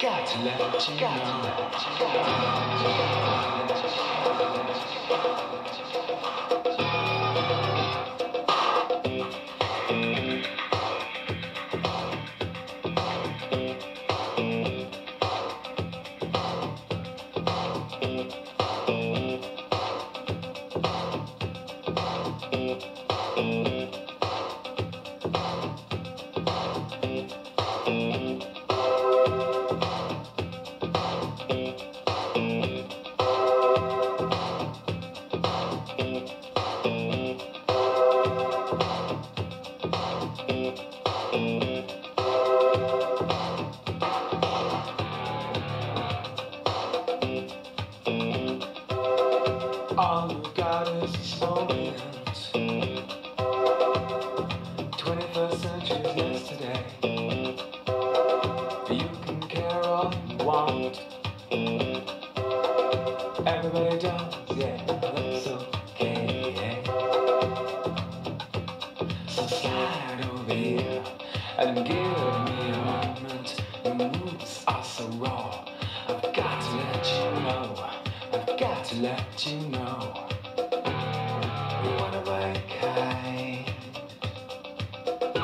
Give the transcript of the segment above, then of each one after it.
Got to let you know. All we've got is this moment. 21st century's yesterday. You can care all you want. Everybody does, yeah, that's okay. So slide over here and give me a moment. The moves are so raw. I've got to let you know. I've got to let you know.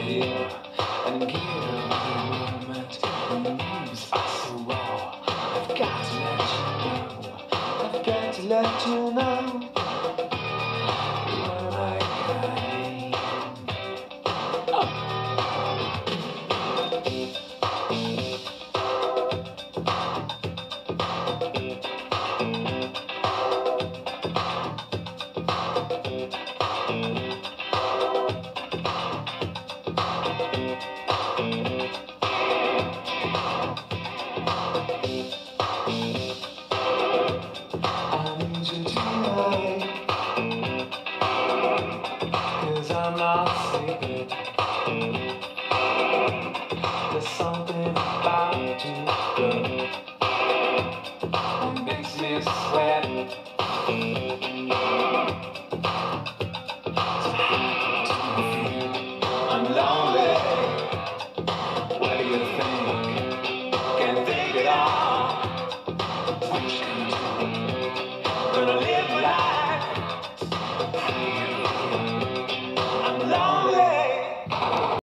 and give moment. I've got to let you know. I've got to let you know. sweat.